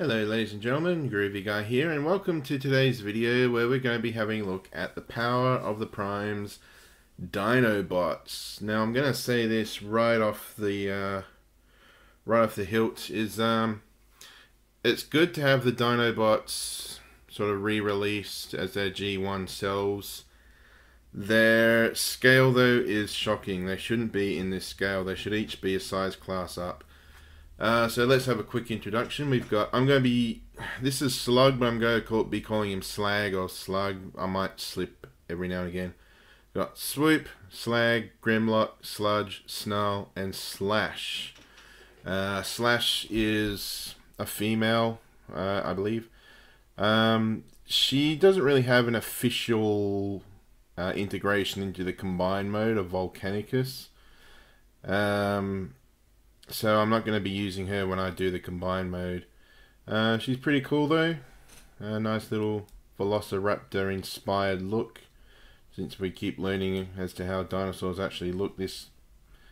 Hello ladies and gentlemen, Groovy Guy here and welcome to today's video where we're going to be having a look at the power of the Primes Dinobots. Now I'm going to say this right off the uh, right off the hilt is um, it's good to have the Dinobots sort of re-released as their G1 cells. Their scale though is shocking. They shouldn't be in this scale. They should each be a size class up. Uh, so let's have a quick introduction. We've got, I'm going to be, this is Slug, but I'm going to call, be calling him Slag or Slug. I might slip every now and again. We've got Swoop, Slag, Grimlock, Sludge, Snarl, and Slash. Uh, Slash is a female, uh, I believe. Um, she doesn't really have an official uh, integration into the combined mode of Volcanicus. Um, so I'm not going to be using her when I do the combined mode. Uh, she's pretty cool though. A nice little Velociraptor inspired look. Since we keep learning as to how dinosaurs actually look, this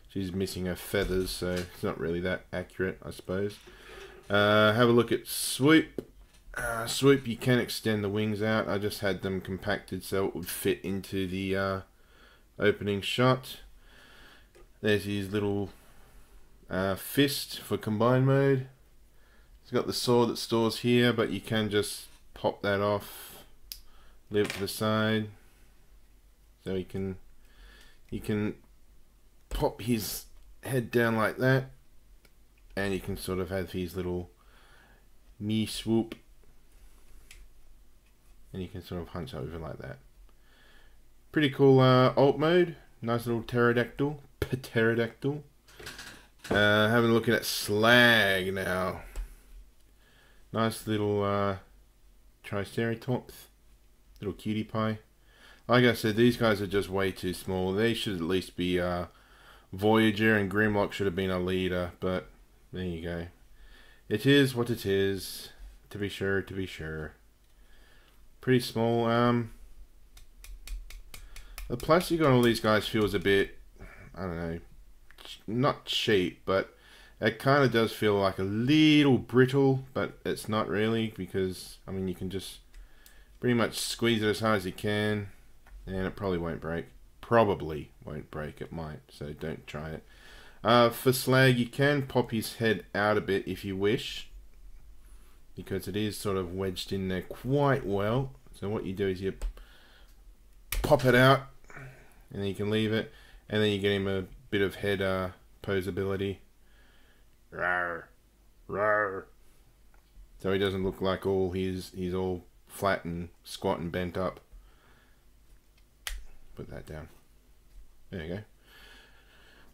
she's missing her feathers, so it's not really that accurate, I suppose. Uh, have a look at Swoop. Uh, swoop, you can extend the wings out. I just had them compacted so it would fit into the uh, opening shot. There's his little uh, fist for combined mode. It's got the sword that stores here, but you can just pop that off, leave it to the side, so you can you can pop his head down like that, and you can sort of have his little knee swoop, and you can sort of hunch over like that. Pretty cool uh, alt mode. Nice little pterodactyl. Pterodactyl. Uh, having a look at slag now. Nice little uh, Triceratops. Little cutie pie. Like I said, these guys are just way too small. They should at least be uh, Voyager and Grimlock should have been a leader, but there you go. It is what it is, to be sure, to be sure. Pretty small. Um, the plastic on all these guys feels a bit, I don't know, not cheap, but it kind of does feel like a little brittle, but it's not really because, I mean, you can just pretty much squeeze it as hard as you can and it probably won't break. Probably won't break, it might, so don't try it. Uh, for Slag, you can pop his head out a bit if you wish because it is sort of wedged in there quite well. So what you do is you pop it out and then you can leave it and then you get him a bit of head uh, posability. Rawr, rawr. So he doesn't look like all he's he's all flat and squat and bent up. Put that down. There you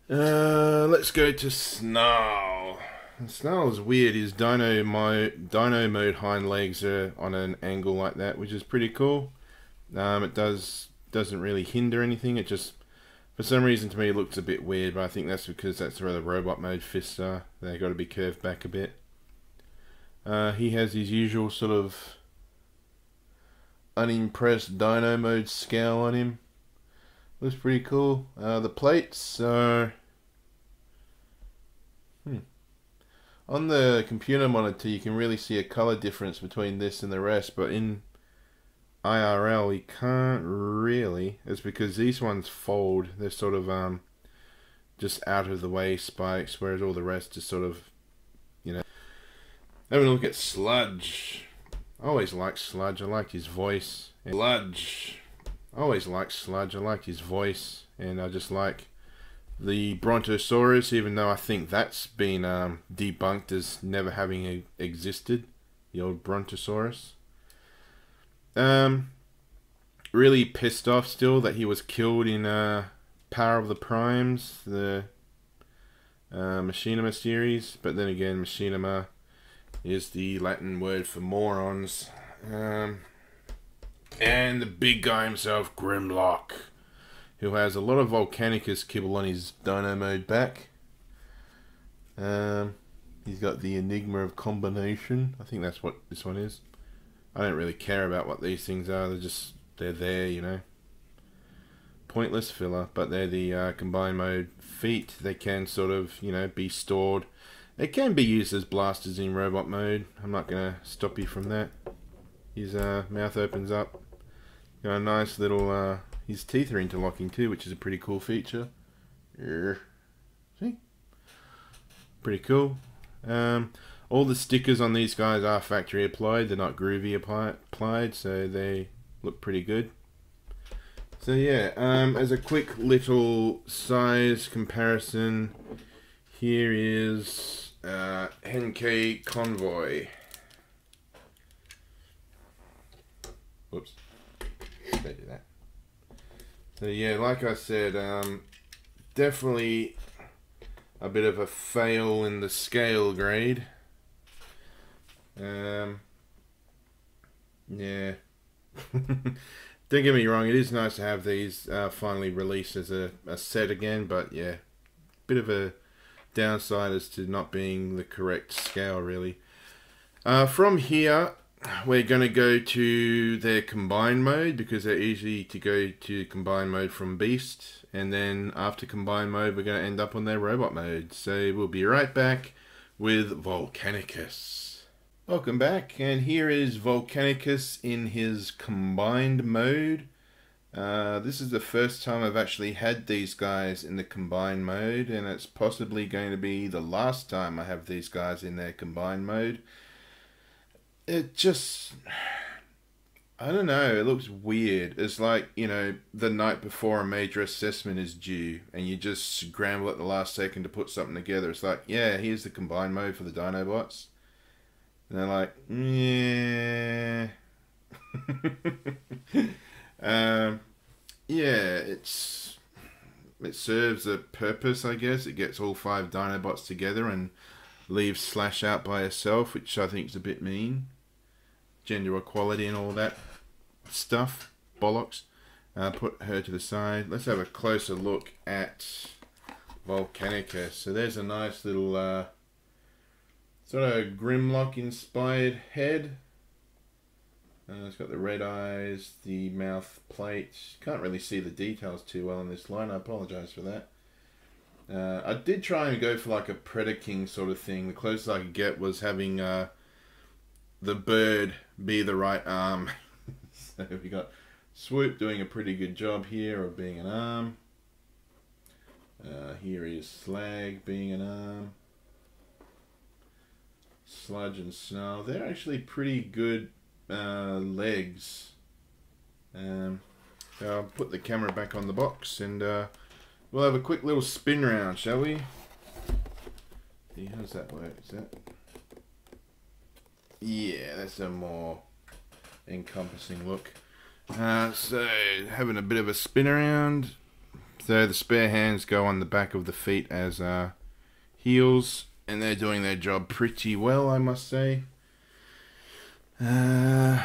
go. Uh, let's go to Snarl. Snarl is weird. His dino mode, dino mode hind legs are on an angle like that, which is pretty cool. Um, it does doesn't really hinder anything. It just for some reason, to me, it looks a bit weird, but I think that's because that's where the robot mode fists are. They've got to be curved back a bit. Uh, he has his usual sort of unimpressed dino mode scowl on him. Looks pretty cool. Uh, the plates are... Hmm. On the computer monitor, you can really see a color difference between this and the rest, but in IRL, you can't really. It's because these ones fold. They're sort of um, just out of the way spikes, whereas all the rest is sort of, you know. Having a look at Sludge. I always like Sludge. I like his voice. And Sludge. I always like Sludge. I like his voice. And I just like the Brontosaurus, even though I think that's been um, debunked as never having existed. The old Brontosaurus. Um, really pissed off still that he was killed in uh, Power of the Primes, the uh, Machinima series. But then again, Machinima is the Latin word for morons. Um, and the big guy himself, Grimlock, who has a lot of Volcanicus kibble on his Dino mode back. Um, he's got the Enigma of Combination. I think that's what this one is. I don't really care about what these things are. They're just they're there, you know. Pointless filler, but they're the uh, combined mode feet. They can sort of you know be stored It can be used as blasters in robot mode. I'm not going to stop you from that. His uh, mouth opens up. Got a nice little... Uh, his teeth are interlocking too, which is a pretty cool feature. See? Pretty cool. Um, all the stickers on these guys are factory applied. They're not groovy applied, so they look pretty good. So yeah, um, as a quick little size comparison, here is uh, Henkei Convoy. Whoops. Don't do that. So yeah, like I said, um, definitely a bit of a fail in the scale grade. Um, yeah. Don't get me wrong, it is nice to have these uh, finally released as a, a set again, but yeah, bit of a downside as to not being the correct scale, really. Uh, from here, we're going to go to their combine mode because they're easy to go to combine mode from Beast. And then after combine mode, we're going to end up on their robot mode. So we'll be right back with Volcanicus. Welcome back, and here is Volcanicus in his combined mode. Uh, this is the first time I've actually had these guys in the combined mode, and it's possibly going to be the last time I have these guys in their combined mode. It just... I don't know, it looks weird. It's like, you know, the night before a major assessment is due, and you just scramble at the last second to put something together. It's like, yeah, here's the combined mode for the Dinobots and they're like, yeah. um, yeah, it's it serves a purpose, I guess. It gets all five Dinobots together and leaves Slash out by herself, which I think is a bit mean. Gender equality and all that stuff, bollocks. Uh, put her to the side. Let's have a closer look at Volcanicus. So there's a nice little uh, Sort of Grimlock inspired head. Uh, it's got the red eyes, the mouth plate. Can't really see the details too well in this line. I apologise for that. Uh, I did try and go for like a Predaking sort of thing. The closest I could get was having uh, the bird be the right arm. so we got Swoop doing a pretty good job here of being an arm. Uh, here is Slag being an arm. Sludge and Snarl. They're actually pretty good uh, legs. Um, I'll put the camera back on the box and uh, we'll have a quick little spin round, shall we? See, how does that work? Is that... Yeah, that's a more encompassing look. Uh, so, having a bit of a spin around. So the spare hands go on the back of the feet as uh, heels and they're doing their job pretty well, I must say. Uh,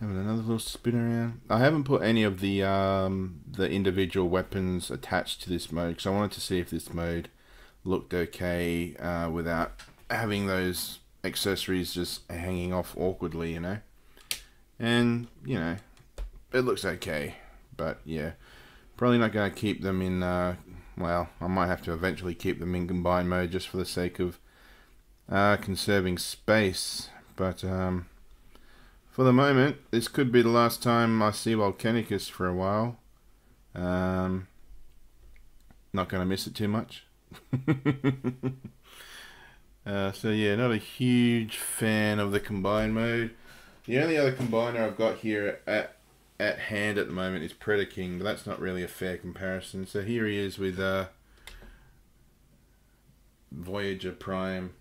having another little spin around. I haven't put any of the um, the individual weapons attached to this mode because I wanted to see if this mode looked okay uh, without having those accessories just hanging off awkwardly, you know. And you know, it looks okay, but yeah, probably not going to keep them in uh, well, I might have to eventually keep them in combined mode just for the sake of uh, conserving space. But um, for the moment, this could be the last time I see Volcanicus for a while. Um, not going to miss it too much. uh, so yeah, not a huge fan of the combined mode. The only other combiner I've got here at at hand at the moment is Predaking, but that's not really a fair comparison. So here he is with uh, Voyager Prime.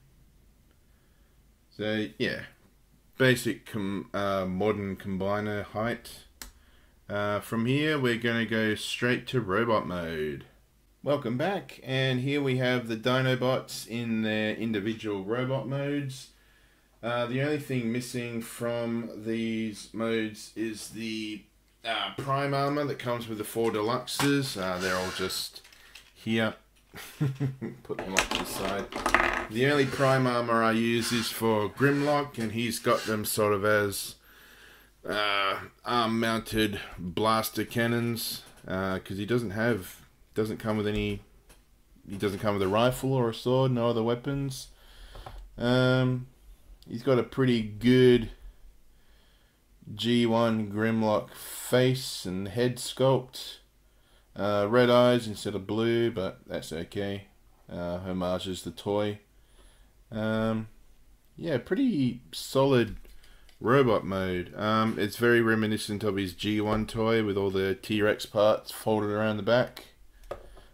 So yeah, basic com uh, modern combiner height. Uh, from here we're going to go straight to robot mode. Welcome back, and here we have the Dinobots in their individual robot modes. Uh, the only thing missing from these modes is the uh, Prime armor that comes with the four deluxes. Uh, they're all just here. Put them off to the side. The only Prime armor I use is for Grimlock, and he's got them sort of as uh, arm-mounted blaster cannons because uh, he doesn't have doesn't come with any. He doesn't come with a rifle or a sword, no other weapons. Um, he's got a pretty good G1 Grimlock face and head sculpt. Uh, red eyes instead of blue, but that's okay. Uh, homages the toy. Um, yeah, pretty solid robot mode. Um, it's very reminiscent of his G1 toy with all the T-Rex parts folded around the back.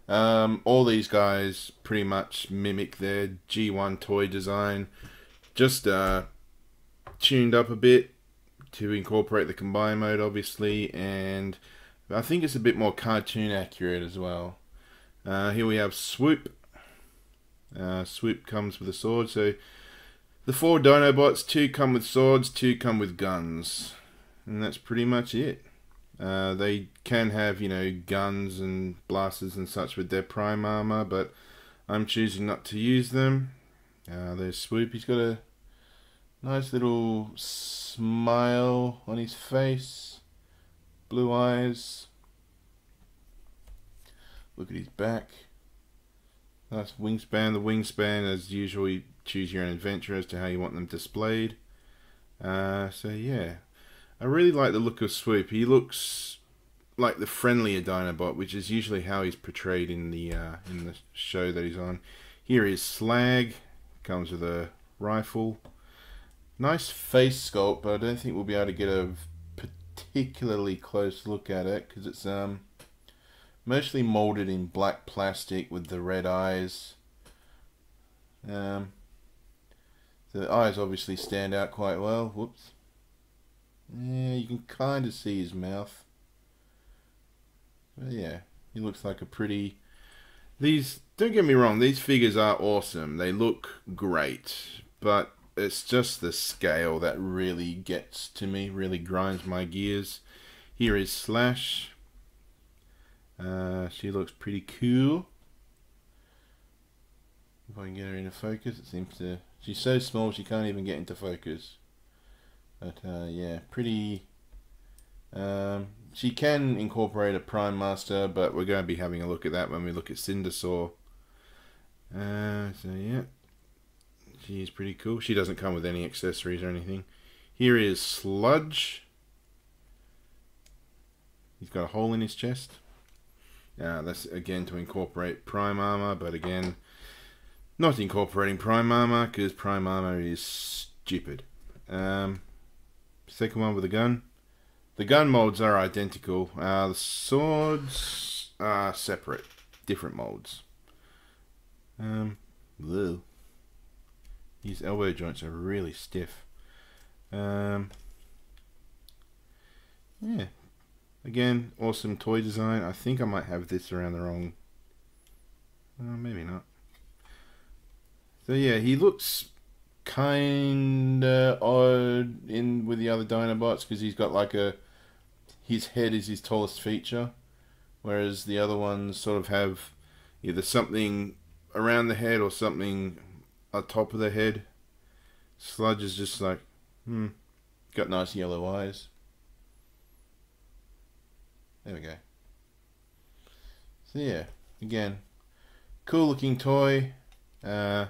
Um, all these guys pretty much mimic their G1 toy design, just uh, tuned up a bit to incorporate the combine mode, obviously, and I think it's a bit more cartoon accurate as well. Uh, here we have Swoop. Uh, Swoop comes with a sword, so the four Dinobots, two come with swords, two come with guns, and that's pretty much it. Uh, they can have, you know, guns and blasters and such with their prime armor, but I'm choosing not to use them. Uh, there's Swoop. He's got a nice little smile on his face, blue eyes. Look at his back. Nice wingspan. The wingspan, as usual, you choose your own adventure as to how you want them displayed. Uh, so yeah, I really like the look of Swoop. He looks like the friendlier Dinobot, which is usually how he's portrayed in the uh, in the show that he's on. Here is Slag, comes with a rifle. Nice face sculpt, but I don't think we'll be able to get a particularly close look at it because it's um mostly molded in black plastic with the red eyes. Um, the eyes obviously stand out quite well. Whoops. Yeah, you can kind of see his mouth. But yeah, he looks like a pretty... These, don't get me wrong, these figures are awesome. They look great. But it's just the scale that really gets to me, really grinds my gears. Here is Slash. Uh, she looks pretty cool. If I can get her into focus, it seems to... She's so small she can't even get into focus. But uh, yeah, pretty. Um, she can incorporate a Prime Master, but we're going to be having a look at that when we look at Cindersaur. Uh, so yeah, she's pretty cool. She doesn't come with any accessories or anything. Here is Sludge. He's got a hole in his chest. Uh, that's again to incorporate Prime Armor, but again, not incorporating Prime Armor because Prime Armor is stupid. Um, Second one with a gun. The gun molds are identical. Uh, the swords are separate, different molds. Um, ugh. These elbow joints are really stiff. Um, yeah. Again, awesome toy design. I think I might have this around the wrong. Uh, maybe not. So yeah, he looks kind of odd in with the other Dinobots because he's got like a his head is his tallest feature, whereas the other ones sort of have either something around the head or something on top of the head. Sludge is just like, hmm, got nice yellow eyes. There we go. So yeah, again, cool looking toy. Uh,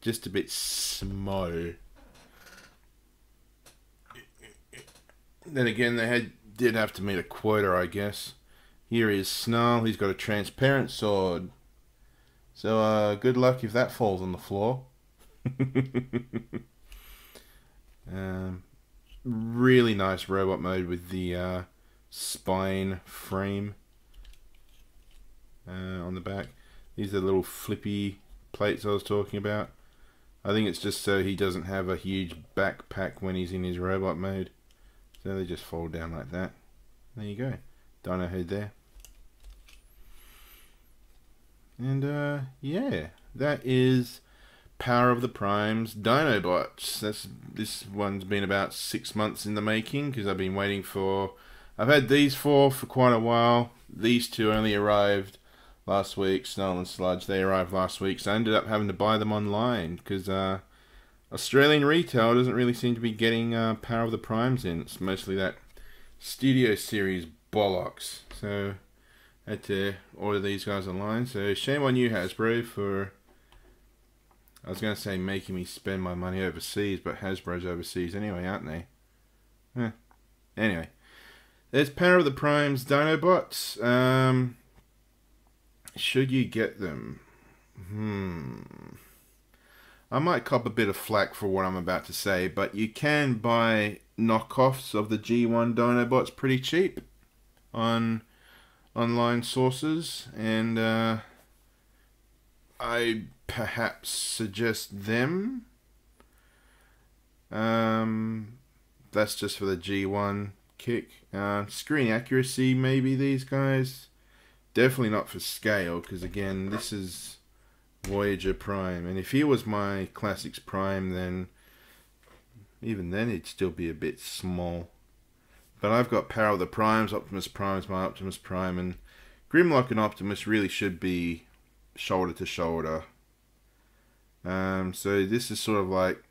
just a bit small. Then again, they had did have to meet a quota, I guess. Here is Snarl. He's got a transparent sword. So, uh, good luck if that falls on the floor. um, really nice robot mode with the uh, spine frame uh, on the back. These are the little flippy plates I was talking about. I think it's just so he doesn't have a huge backpack when he's in his robot mode. So they just fold down like that. There you go. Dino head there. And uh, yeah, that is Power of the Primes Dinobots. That's this one's been about six months in the making because I've been waiting for. I've had these four for quite a while. These two only arrived last week. Snarl and Sludge, they arrived last week, so I ended up having to buy them online because uh, Australian retail doesn't really seem to be getting uh, Power of the Primes in. It's mostly that Studio Series bollocks. So had to order these guys online. So shame on you, Hasbro, for I was going to say making me spend my money overseas, but Hasbro's overseas anyway, aren't they? Eh. Anyway, there's Power of the Primes Dinobots. Um, should you get them? Hmm. I might cop a bit of flack for what I'm about to say, but you can buy knockoffs of the G1 Dinobots pretty cheap on online sources, and uh, I perhaps suggest them. Um, that's just for the G1 kick. Uh, screen accuracy, maybe these guys. Definitely not for scale, because again, this is Voyager Prime. And if he was my Classics Prime, then even then it'd still be a bit small. But I've got Power of the Primes, Optimus Prime is my Optimus Prime, and Grimlock and Optimus really should be shoulder to shoulder. Um, so this is sort of like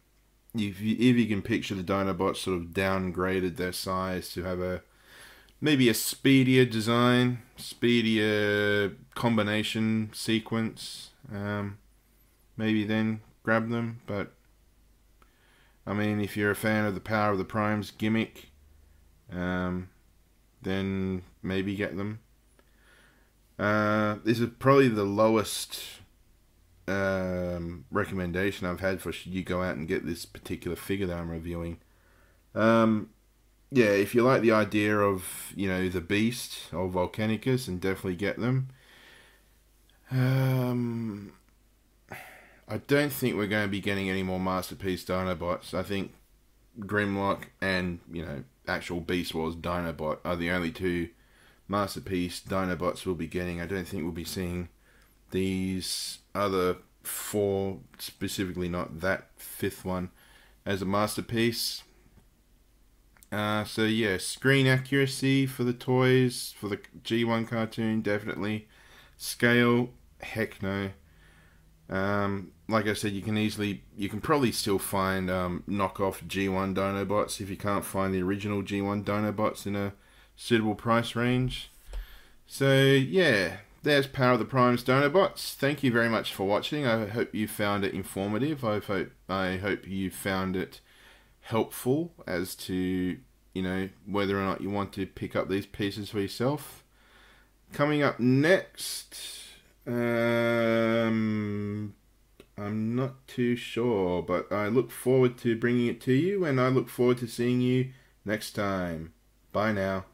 if you, if you can picture the Dinobots sort of downgraded their size to have a maybe a speedier design, speedier combination sequence. Um, maybe then grab them, but I mean, if you're a fan of the Power of the Primes gimmick, um, then maybe get them. Uh, this is probably the lowest um, recommendation I've had for should you go out and get this particular figure that I'm reviewing. Um, yeah, if you like the idea of you know the Beast or Volcanicus, and definitely get them. Um, I don't think we're going to be getting any more Masterpiece Dinobots. I think Grimlock and you know actual Beast Wars Dinobot are the only two Masterpiece Dinobots we'll be getting. I don't think we'll be seeing these other four, specifically not that fifth one, as a Masterpiece. Uh, so yeah, screen accuracy for the toys, for the G1 cartoon, definitely. Scale, heck no. Um, like I said, you can easily, you can probably still find um, knockoff G1 Dinobots if you can't find the original G1 Dinobots in a suitable price range. So yeah, there's Power of the Primes Dinobots. Thank you very much for watching. I hope you found it informative. I hope I hope you found it helpful as to you know whether or not you want to pick up these pieces for yourself. Coming up next, um, I'm not too sure, but I look forward to bringing it to you, and I look forward to seeing you next time. Bye now.